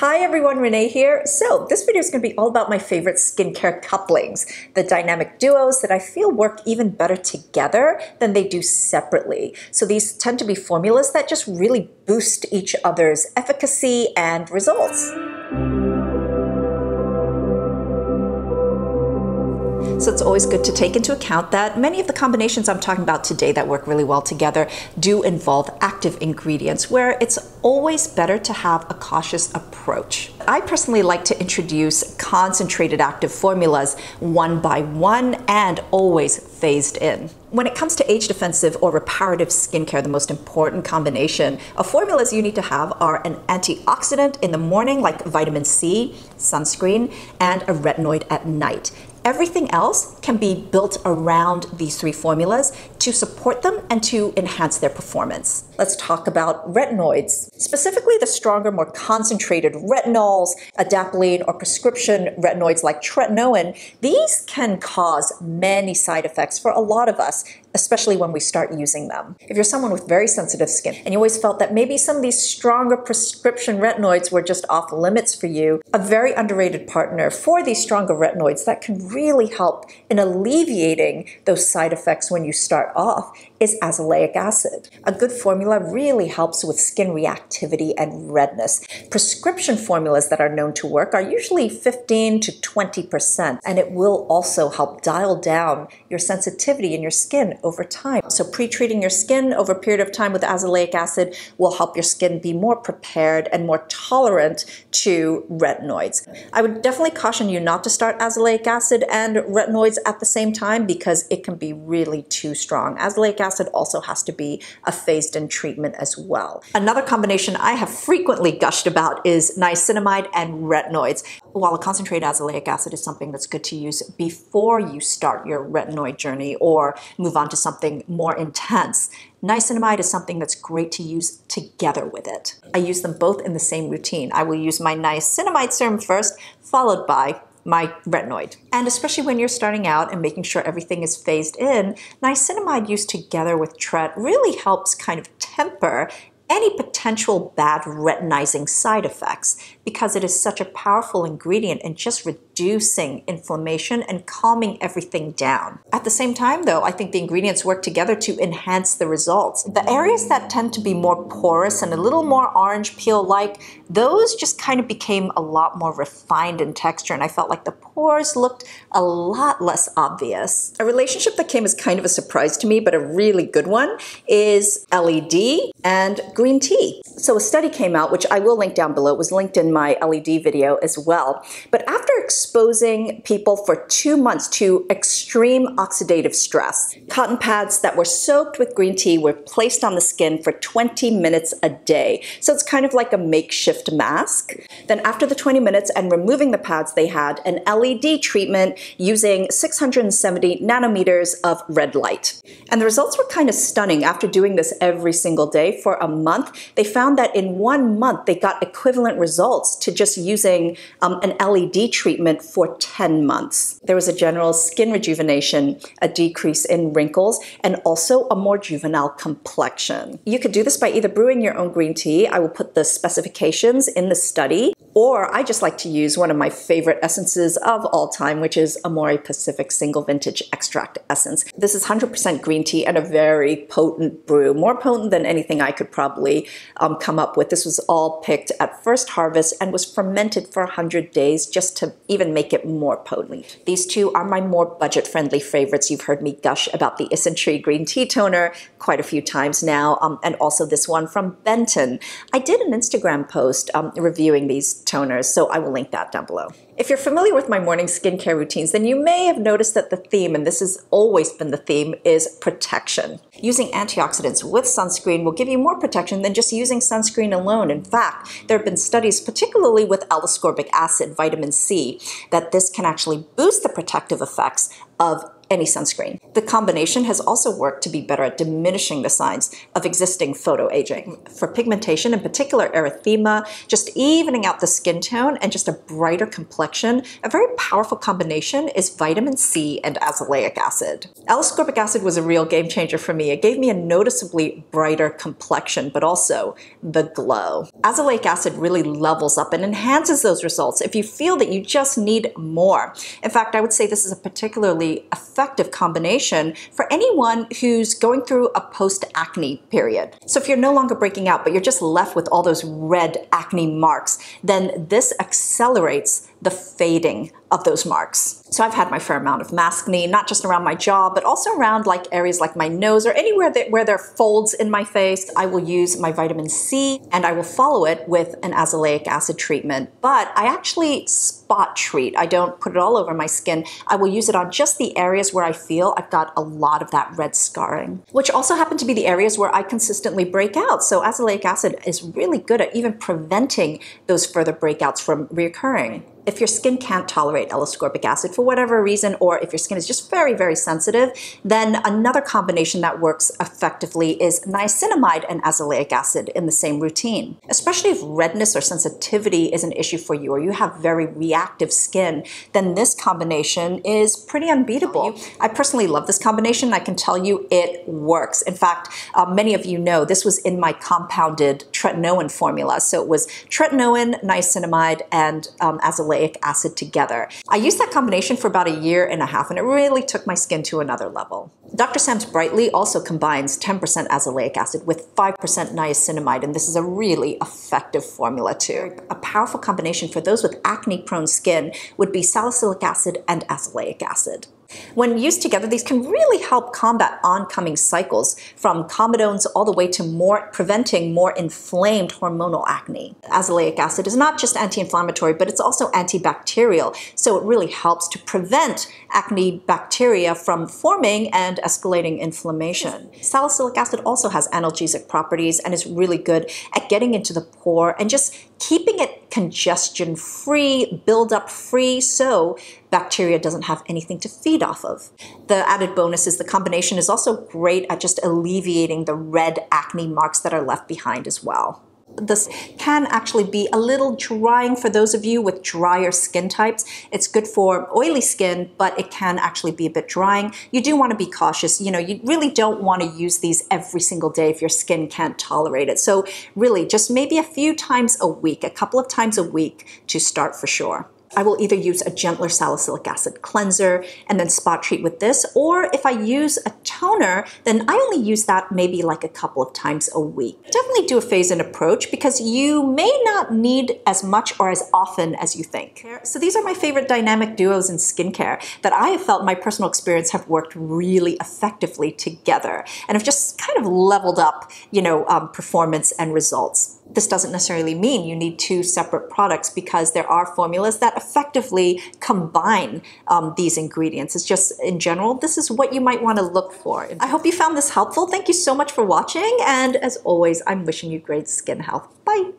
Hi everyone, Renee here. So this video is going to be all about my favorite skincare couplings, the dynamic duos that I feel work even better together than they do separately. So these tend to be formulas that just really boost each other's efficacy and results. So it's always good to take into account that many of the combinations I'm talking about today that work really well together do involve active ingredients where it's always better to have a cautious approach. I personally like to introduce concentrated active formulas one by one and always phased in. When it comes to age defensive or reparative skincare, the most important combination of formulas you need to have are an antioxidant in the morning, like vitamin C, sunscreen, and a retinoid at night. Everything else can be built around these three formulas to support them and to enhance their performance. Let's talk about retinoids, specifically the stronger, more concentrated retinols, adapalene, or prescription retinoids like tretinoin. These can cause many side effects for a lot of us, especially when we start using them. If you're someone with very sensitive skin and you always felt that maybe some of these stronger prescription retinoids were just off limits for you, a very underrated partner for these stronger retinoids that can really help in alleviating those side effects when you start off is azelaic acid. A good formula really helps with skin reactivity and redness. Prescription formulas that are known to work are usually 15 to 20%, and it will also help dial down your sensitivity in your skin over time. So pre-treating your skin over a period of time with azelaic acid will help your skin be more prepared and more tolerant to retinoids. I would definitely caution you not to start azelaic acid and retinoids at the same time because it can be really too strong. Azelaic acid also has to be a phased in treatment as well. Another combination I have frequently gushed about is niacinamide and retinoids. While a concentrated azelaic acid is something that's good to use before you start your retinoid journey or move on to something more intense, Niacinamide is something that's great to use together with it. I use them both in the same routine. I will use my niacinamide serum first, followed by my retinoid. And especially when you're starting out and making sure everything is phased in, niacinamide used together with tret really helps kind of temper any potential bad retinizing side effects because it is such a powerful ingredient in just reducing inflammation and calming everything down. At the same time, though, I think the ingredients work together to enhance the results. The areas that tend to be more porous and a little more orange peel like, those just kind of became a lot more refined in texture, and I felt like the pores looked a lot less obvious. A relationship that came as kind of a surprise to me, but a really good one, is LED and green tea. So a study came out, which I will link down below. It was linked in my LED video as well. But after exposing people for two months to extreme oxidative stress, cotton pads that were soaked with green tea were placed on the skin for 20 minutes a day. So it's kind of like a makeshift mask. Then after the 20 minutes and removing the pads, they had an LED treatment using 670 nanometers of red light. And the results were kind of stunning after doing this every single day for a month. They found that in one month, they got equivalent results to just using um, an LED treatment for 10 months. There was a general skin rejuvenation, a decrease in wrinkles, and also a more juvenile complexion. You could do this by either brewing your own green tea. I will put the specifications in the study or I just like to use one of my favorite essences of all time, which is Amore Pacific Single Vintage Extract Essence. This is 100% green tea and a very potent brew, more potent than anything I could probably um, come up with. This was all picked at first harvest and was fermented for 100 days just to even make it more potent. These two are my more budget-friendly favorites. You've heard me gush about the Isntree Green Tea Toner quite a few times now, um, and also this one from Benton. I did an Instagram post um, reviewing these toners, so I will link that down below. If you're familiar with my morning skincare routines, then you may have noticed that the theme, and this has always been the theme, is protection. Using antioxidants with sunscreen will give you more protection than just using sunscreen alone. In fact, there have been studies, particularly with L-ascorbic acid, vitamin C, that this can actually boost the protective effects of any sunscreen. The combination has also worked to be better at diminishing the signs of existing photo aging. For pigmentation, in particular erythema, just evening out the skin tone and just a brighter complexion, a very powerful combination is vitamin C and azelaic acid. L-ascorbic acid was a real game changer for me. It gave me a noticeably brighter complexion, but also the glow. Azelaic acid really levels up and enhances those results if you feel that you just need more. In fact, I would say this is a particularly effective combination for anyone who's going through a post-acne period. So if you're no longer breaking out, but you're just left with all those red acne marks, then this accelerates the fading of those marks. So I've had my fair amount of maskne, not just around my jaw, but also around like areas like my nose or anywhere that, where there are folds in my face. I will use my vitamin C and I will follow it with an azelaic acid treatment. But I actually spot treat. I don't put it all over my skin. I will use it on just the areas where I feel I've got a lot of that red scarring, which also happen to be the areas where I consistently break out. So azelaic acid is really good at even preventing those further breakouts from reoccurring if your skin can't tolerate L-ascorbic acid for whatever reason, or if your skin is just very, very sensitive, then another combination that works effectively is niacinamide and azelaic acid in the same routine. Especially if redness or sensitivity is an issue for you, or you have very reactive skin, then this combination is pretty unbeatable. I personally love this combination. I can tell you it works. In fact, uh, many of you know this was in my compounded tretinoin formula. So it was tretinoin, niacinamide, and um, azelaic acid together. I used that combination for about a year and a half and it really took my skin to another level. Dr. Sam's Brightly also combines 10% azelaic acid with 5% niacinamide, and this is a really effective formula too. A powerful combination for those with acne prone skin would be salicylic acid and azelaic acid. When used together, these can really help combat oncoming cycles from comedones all the way to more preventing more inflamed hormonal acne. Azelaic acid is not just anti-inflammatory, but it's also antibacterial, so it really helps to prevent acne bacteria from forming and escalating inflammation. Salicylic acid also has analgesic properties and is really good at getting into the pore and just keeping it congestion free, buildup free, so bacteria doesn't have anything to feed off of. The added bonus is the combination is also great at just alleviating the red acne marks that are left behind as well this can actually be a little drying for those of you with drier skin types. It's good for oily skin, but it can actually be a bit drying. You do want to be cautious. You know, you really don't want to use these every single day if your skin can't tolerate it. So really just maybe a few times a week, a couple of times a week to start for sure. I will either use a gentler salicylic acid cleanser and then spot treat with this, or if I use a toner, then I only use that maybe like a couple of times a week. Definitely do a phase-in approach because you may not need as much or as often as you think. So these are my favorite dynamic duos in skincare that I have felt my personal experience have worked really effectively together and have just kind of leveled up, you know, um, performance and results this doesn't necessarily mean you need two separate products because there are formulas that effectively combine um, these ingredients. It's just in general, this is what you might want to look for. I hope you found this helpful. Thank you so much for watching. And as always, I'm wishing you great skin health. Bye.